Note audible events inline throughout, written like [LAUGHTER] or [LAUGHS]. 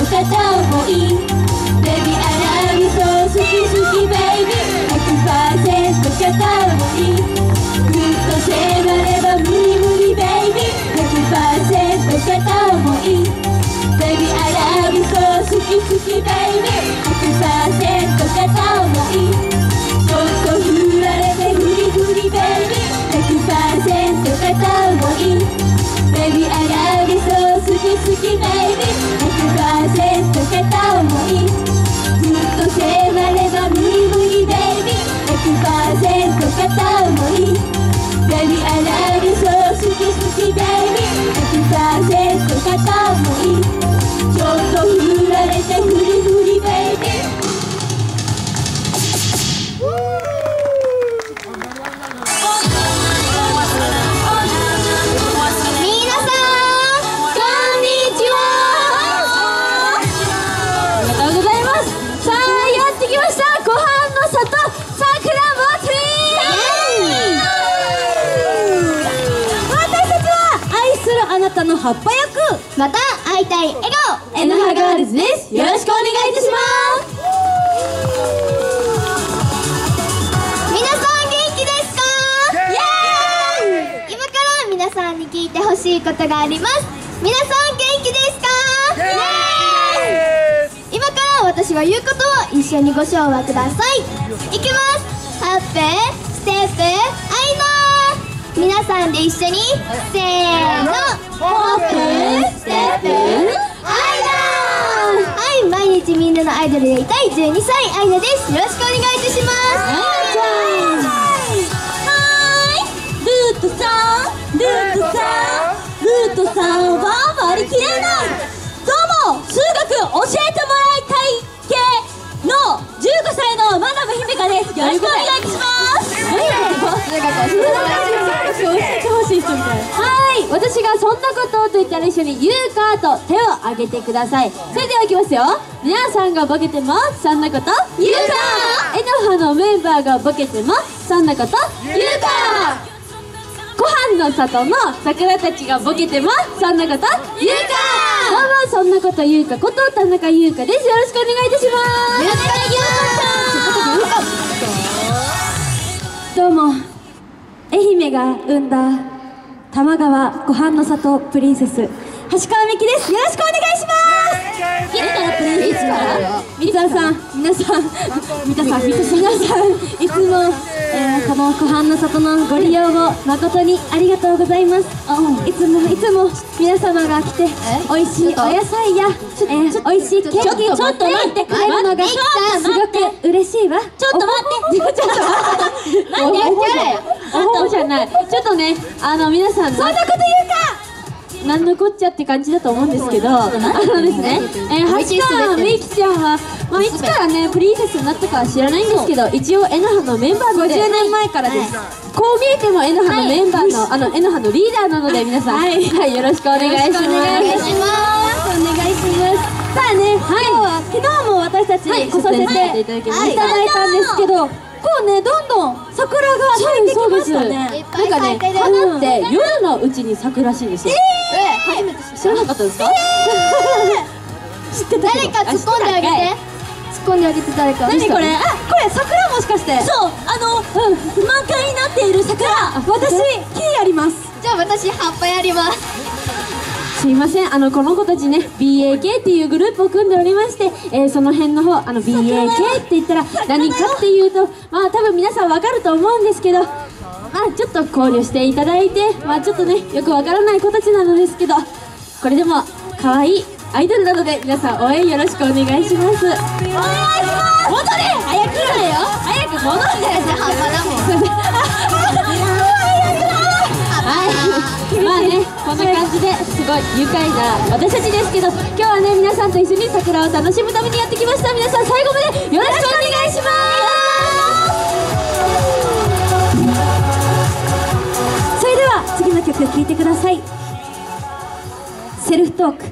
ラ100%片思い。ベビーアラビそう好き好きベイビー100%片思い。ぐっと迫れば無理無理ベイビー100%片思い。ベビーアラビそう好き好きベイビー100%片思い。ちょっと振られてフリフリベイビー100%片思い。ベビーアラビそう好き好きベを一緒にご唱和ください。いきます。ハッペーステップアイナー。皆さんで一緒にせーの。ハッペーステップアイナー。はい毎日みんなのアイドルでいたい。12歳アイナです。よろしくお願いいたします。はい。ルートさんルートさんルートさんは割り切れない。どうも数学教えてもらいたい系の15歳のマダム姫香ですよろしくお願い。します。はい私がそんなことと言ったら一緒に言うかと手を挙げてください。それではいきますよ。皆さんがボケてもそんなこと言うか。エノハのメンバーがボケてもそんなこと言うかご飯の里の桜たちがボケてもそんなこと言うか。そんなこと言うかこと田中優香です。よろしくお願いいたします。どうも愛媛が生んだ玉川ご飯の里プリンセス。橋川美希です。よろしくお願いします。いつからプリンセスから三沢さん皆さん三田さん皆さんいつも、えーこのご飯の里のご利用を誠にありがとうございます。いつもいつも皆様が来て美味しいお野菜や、えー、美味しいケーキちょっと待ってくれるのがすごく嬉しいわ。ちょっと待って。ちょっと待ってなんでやおほじゃないちょっとねあの皆さんそんなこと言うかなんのこっちゃって感じだと思うんですけど、あのですね、えー、橋川めいきちゃんは、まあ、いつからね、プリンセスになったかは知らないんですけど、一応、エノハのメンバー50年前からです。こう見えても、エノハのメンバーの、あの、エノハのリーダーなので、皆さん、はい、よろしくお願いします。お願いします。お願いします。さあね、今日は、昨日も私たち来させていただいたんですけど、こうね、どんどん桜が咲いてきましたね。いっぱないんかね、花って夜のうちに咲くらしいんですよ。え初めて知らなかったですか、知ってた誰か突っ込んであげて。突っ喜んであげて。誰か。何これ？あこれ桜もしかして。そうあの、満開になっている桜。私木やります。じゃあ私葉っぱやりますすいません。あのこの子たちね BAK っていうグループを組んでおりまして、えーその辺の方あの BAK って言ったら何かっていうとまあ多分皆さんわかると思うんですけどまあちょっと考慮していただいてまあちょっとねよくわからない子たちなのですけどこれでも可愛いアイドルなので皆さん応援よろしくお願いします。お願いします。戻れ早く来るよ。早く戻ってじゃあ葉っぱだもん [LAUGHS] まあね、こんな感じですごい愉快な私たちですけど今日はね皆さんと一緒に桜を楽しむためにやってきました。皆さん最後までよろしくお願いします。それでは次の曲聴いてください。セルフトーク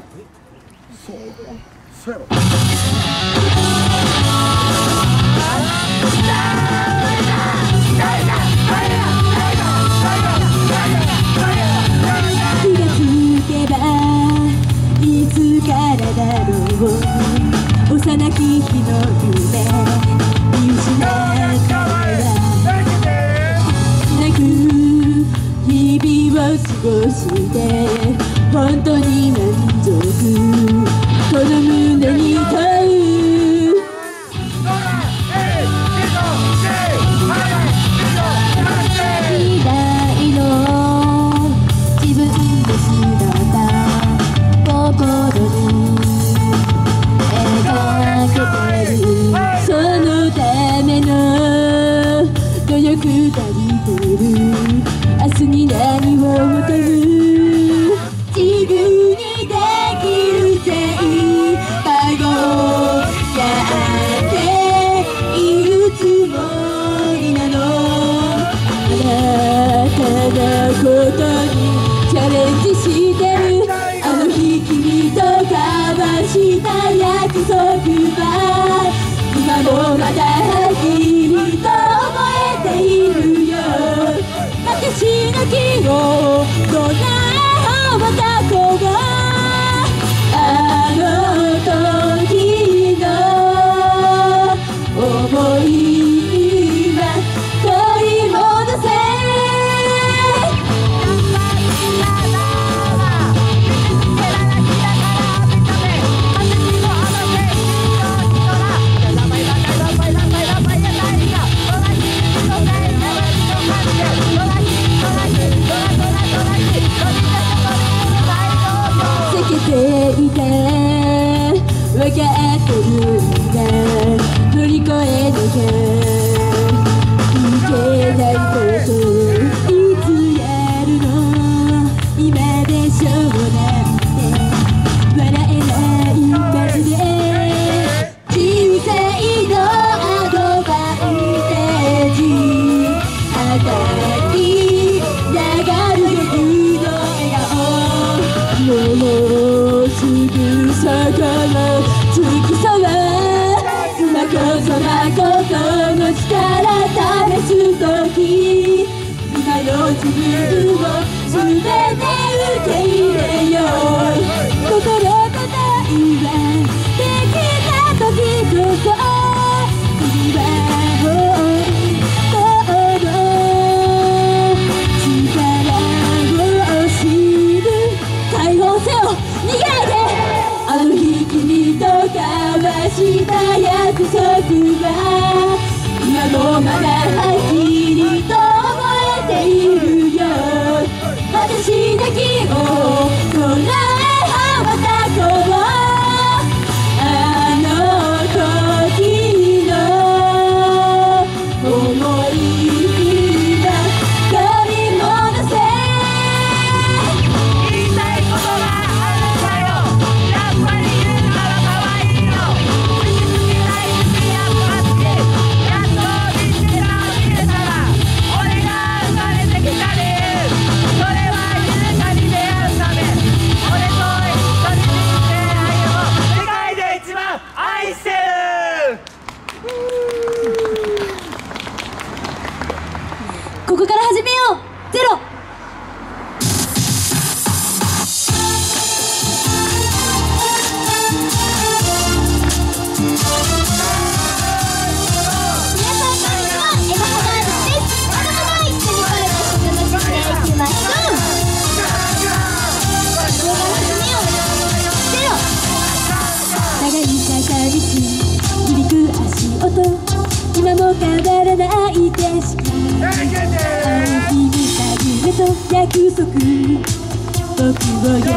束僕を呼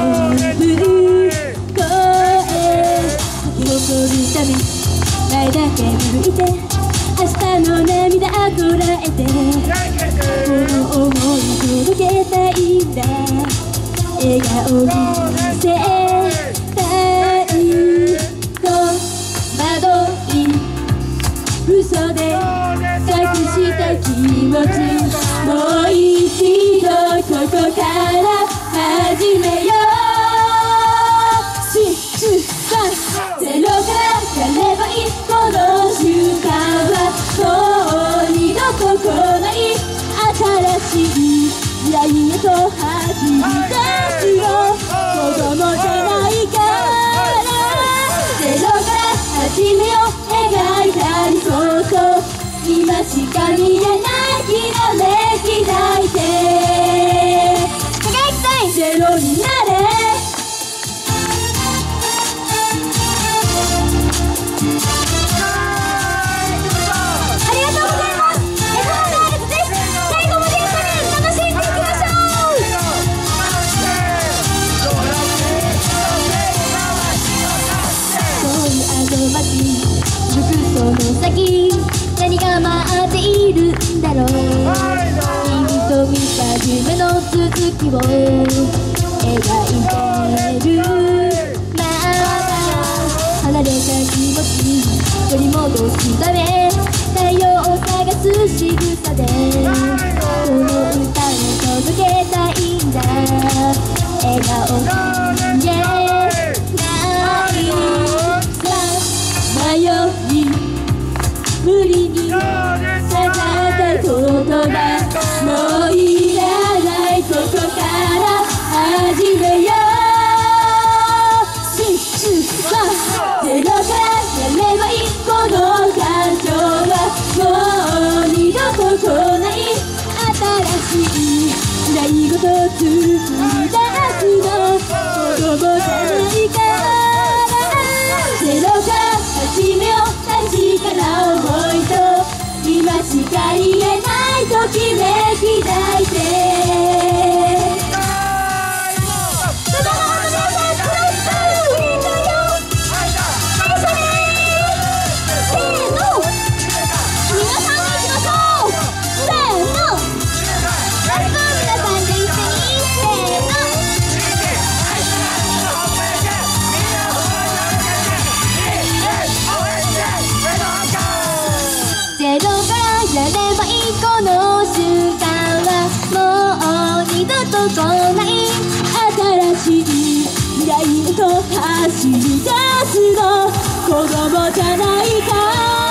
ぶ声生き残るため前だけ向いて明日の涙こらえてこの想い届けたいんだ笑顔見せたいと惑い嘘で隠した気持ちもう一度ここから始めよう。シシサゼロからやればいいこの瞬間はもう。二度と来ない新しい未来へと走り出すよ子供じゃないからゼロから始めよう。描いた理想と今しか見えないきらめき抱いてきたいゼロになれ。先何が待っているんだろう君と見た夢の続きをことない新しい未来へと走り出すの。子供じゃないか。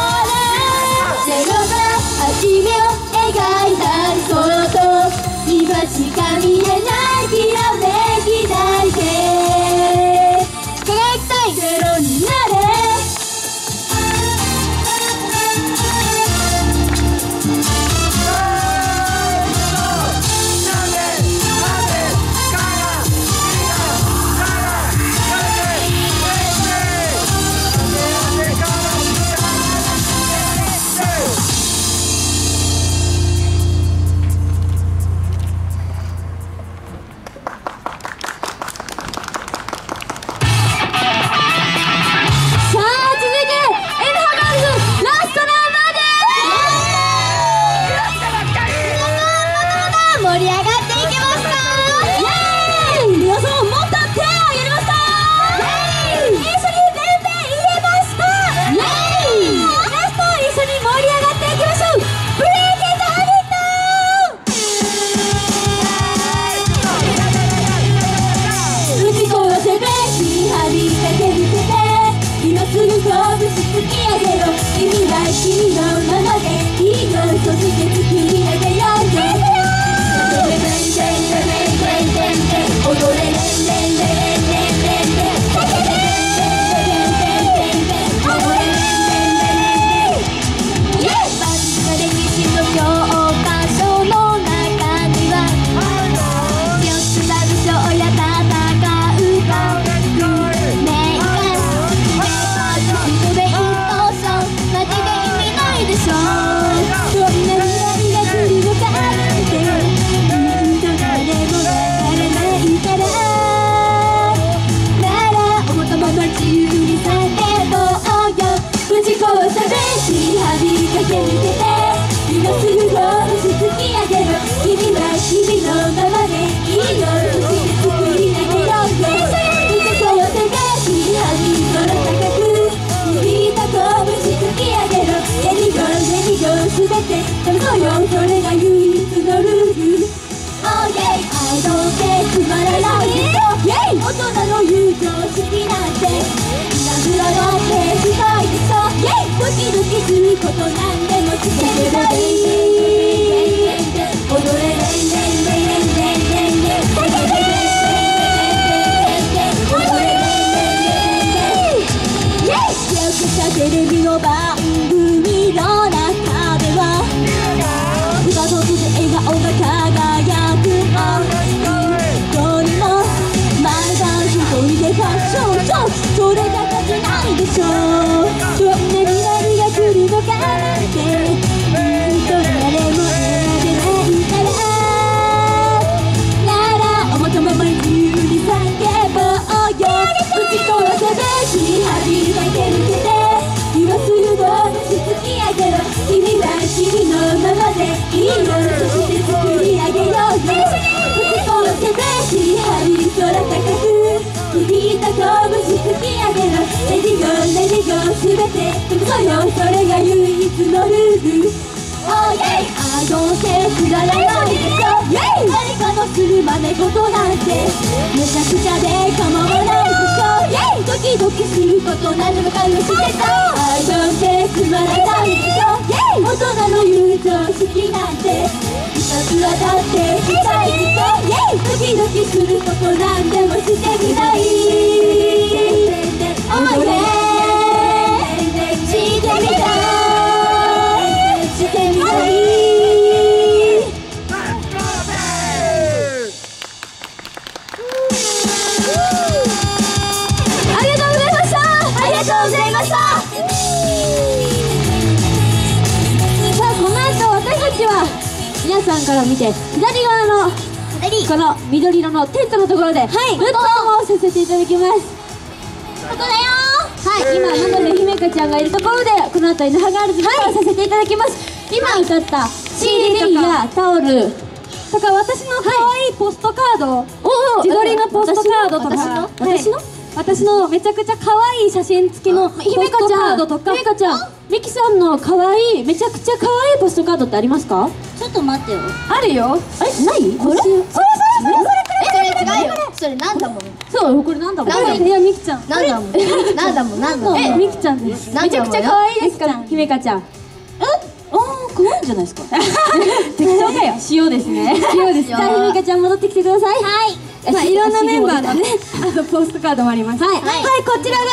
ちーレディゴー全てそうよそれが唯一のルール Oh yeah! あどうせくだらないでしょ Yeah! 誰かのする真似事なんてめちゃくちゃで構わないでしょ Yeah! ドキドキすることなのかよしてた I don't care つまらないでしょ Yeah! 大人の友情式なんていたずらだってしたいでしょ Yeah! ドキドキすることなんでもしてみたい Oh yeah! 見て左側のこの緑色のテントのところで、はい、ぶっともさせていただきます。ここだよ。はい今なので姫香ちゃんがいるところでこの後イナハガールズカバーさせていただきます、今歌った CD やタオルとか私の可愛いポストカード、お自撮りのポストカードとか。私の？私のはい。私の？めちゃくちゃ可愛い写真付きのポス姫香トちゃん。カードとか姫香ちゃんミキさんの可愛いめちゃくちゃ可愛いポストカードってありますか？ちょっと待ってよ。あるよ。えない？これ？それそれそれえそれ違うよそれなんだもんそうこれなんだもんなんだいやミキちゃんなんだもんなんだもんなんだもんえミキちゃんですめちゃくちゃ可愛いですから姫香ちゃんえあー可愛いんじゃないですか適当かよ塩ですね塩ですさあ姫香ちゃん戻ってきてくださいはいまあ、いろんなメンバーのね、あのポストカードもあります。はいはい、こちらがね、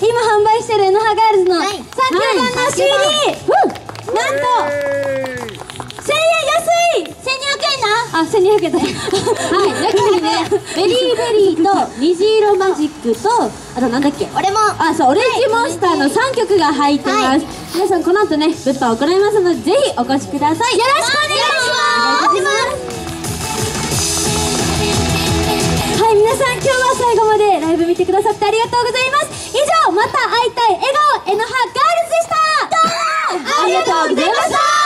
今販売してるエノハガールズのはい3キロ版の CD、なんと、1000円安い1200円なあ、1200円だ。はい、中にね、ベリーベリーと虹色マジックと、あとなんだっけ？俺もあ、そう、オレンジモンスターの3曲が入ってます。皆さん、この後ね、物販を行いますので、ぜひお越しください。よろしくお願いします。はい、皆さん今日は最後までライブ見てくださってありがとうございます。以上、また会いたい笑顔、エノハガールズでした。ありがとうございました。